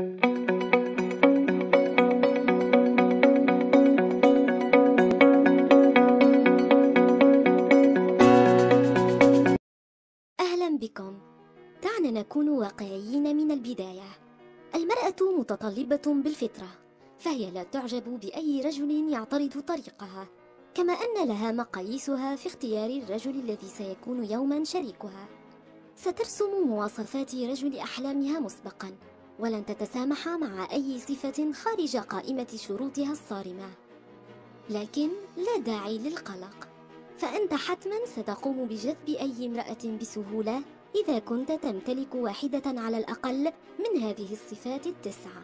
أهلا بكم. دعنا نكون واقعيين من البداية. المرأة متطلبة بالفطرة فهي لا تعجب بأي رجل يعترض طريقها كما أن لها مقاييسها في اختيار الرجل الذي سيكون يوما شريكها. سترسم مواصفات رجل أحلامها مسبقا. ولن تتسامح مع أي صفة خارج قائمة شروطها الصارمة. لكن لا داعي للقلق. فأنت حتما ستقوم بجذب أي امرأة بسهولة إذا كنت تمتلك واحدة على الأقل من هذه الصفات التسعة.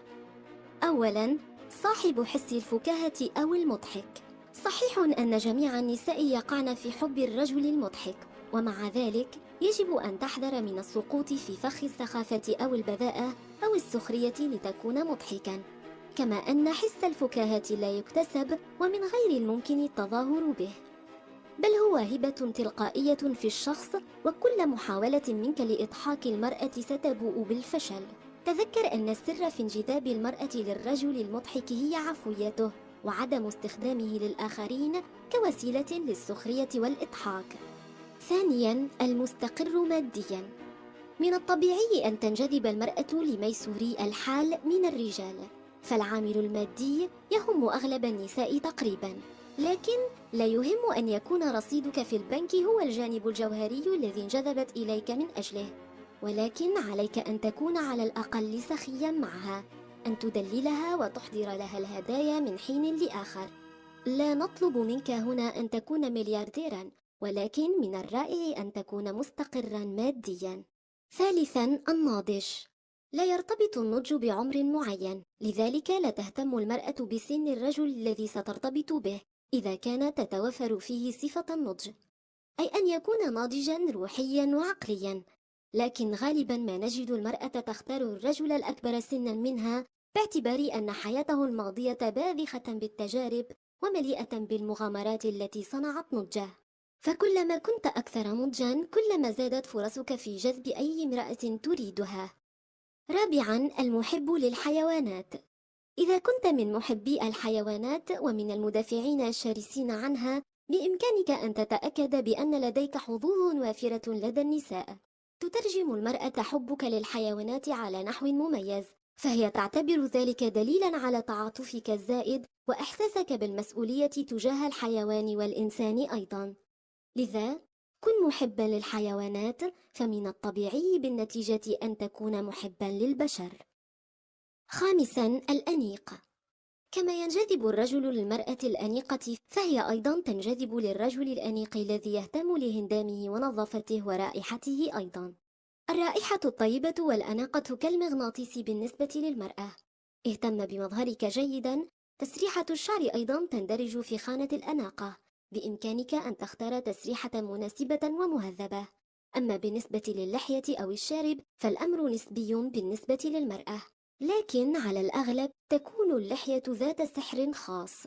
أولا صاحب حس الفكاهة أو المضحك. صحيح أن جميع النساء يقعن في حب الرجل المضحك ومع ذلك يجب أن تحذر من السقوط في فخ السخافة أو البذاءة أو السخرية لتكون مضحكا. كما أن حس الفكاهة لا يكتسب ومن غير الممكن التظاهر به. بل هو هبة تلقائية في الشخص وكل محاولة منك لإضحاك المرأة ستبوء بالفشل. تذكر أن السر في انجذاب المرأة للرجل المضحك هي عفويته وعدم استخدامه للآخرين كوسيلة للسخرية والإضحاك. ثانياً المستقر مادياً. من الطبيعي أن تنجذب المرأة لميسوري الحال من الرجال، فالعامل المادي يهم أغلب النساء تقريباً. لكن لا يهم أن يكون رصيدك في البنك هو الجانب الجوهري الذي انجذبت إليك من أجله، ولكن عليك أن تكون على الأقل سخياً معها أن تدللها وتحضر لها الهدايا من حين لآخر لا نطلب منك هنا أن تكون مليارديرا ولكن من الرائع أن تكون مستقرا ماديا. ثالثا الناضج. لا يرتبط النضج بعمر معين لذلك لا تهتم المرأة بسن الرجل الذي سترتبط به إذا كان تتوفر فيه صفة النضج. أي أن يكون ناضجا روحيا وعقليا. لكن غالبا ما نجد المرأة تختار الرجل الأكبر سنا منها باعتبار أن حياته الماضية باذخة بالتجارب ومليئة بالمغامرات التي صنعت نضجه. فكلما كنت أكثر نضجا كلما زادت فرصك في جذب أي امرأة تريدها. رابعا المحب للحيوانات. إذا كنت من محبي الحيوانات ومن المدافعين الشرسين عنها بإمكانك أن تتأكد بأن لديك حظوظ وافرة لدى النساء. تترجم المرأة حبك للحيوانات على نحو مميز فهي تعتبر ذلك دليلا على تعاطفك الزائد وإحساسك بالمسؤولية تجاه الحيوان والإنسان أيضا. لذا كن محبا للحيوانات فمن الطبيعي بالنتيجة أن تكون محبا للبشر. خامسا الأنيق. كما ينجذب الرجل للمرأة الأنيقة فهي أيضا تنجذب للرجل الأنيق الذي يهتم لهندامه ونظافته ورائحته أيضا. الرائحة الطيبة والأناقة كالمغناطيس بالنسبة للمرأة. اهتم بمظهرك جيدا. تسريحة الشعر أيضا تندرج في خانة الأناقة. بإمكانك أن تختار تسريحة مناسبة ومهذبة. أما بالنسبة للحية أو الشارب فالأمر نسبي بالنسبة للمرأة. لكن على الأغلب تكون اللحية ذات سحر خاص.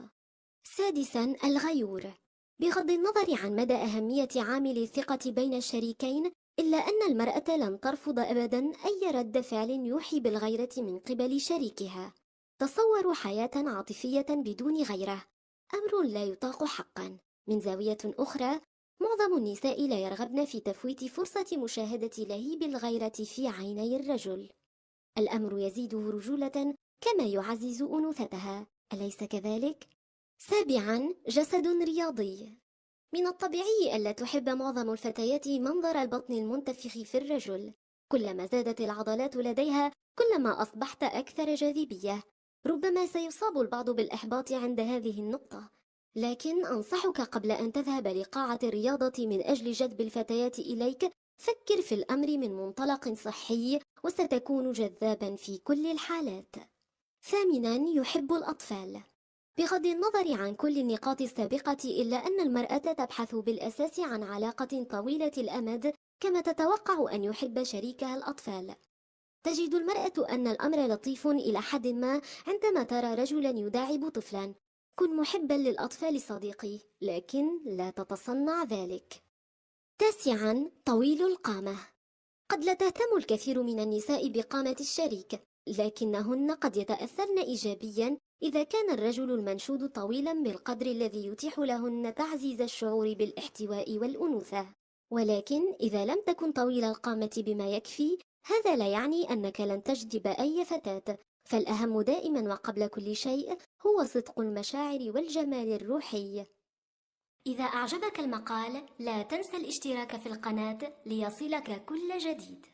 سادسا الغيور. بغض النظر عن مدى أهمية عامل الثقة بين الشريكين إلا أن المرأة لن ترفض أبدا أي رد فعل يوحي بالغيرة من قبل شريكها. تصوروا حياة عاطفية بدون غيرة. أمر لا يطاق حقا. من زاوية أخرى معظم النساء لا يرغبن في تفويت فرصة مشاهدة لهيب الغيرة في عيني الرجل. الأمر يزيده رجولة كما يعزز أنوثتها. أليس كذلك؟ سابعا جسد رياضي. من الطبيعي ألا تحب معظم الفتيات منظر البطن المنتفخ في الرجل. كلما زادت العضلات لديها كلما أصبحت أكثر جاذبية. ربما سيصاب البعض بالإحباط عند هذه النقطة. لكن أنصحك قبل أن تذهب لقاعة الرياضة من أجل جذب الفتيات إليك فكر في الأمر من منطلق صحي وستكون جذابا في كل الحالات. ثامنا يحب الأطفال. بغض النظر عن كل النقاط السابقة إلا أن المرأة تبحث بالأساس عن علاقة طويلة الأمد كما تتوقع أن يحب شريكها الأطفال. تجد المرأة أن الأمر لطيف إلى حد ما عندما ترى رجلا يداعب طفلا. كن محبا للأطفال صديقي لكن لا تتصنع ذلك. تاسعا طويل القامة. قد لا تهتم الكثير من النساء بقامة الشريك لكنهن قد يتأثرن إيجابيا إذا كان الرجل المنشود طويلا بالقدر الذي يتيح لهن تعزيز الشعور بالاحتواء والأنوثة. ولكن إذا لم تكن طويل القامة بما يكفي هذا لا يعني أنك لن تجذب أي فتاة. فالأهم دائما وقبل كل شيء هو صدق المشاعر والجمال الروحي. إذا أعجبك المقال لا تنسى الاشتراك في القناة ليصلك كل جديد.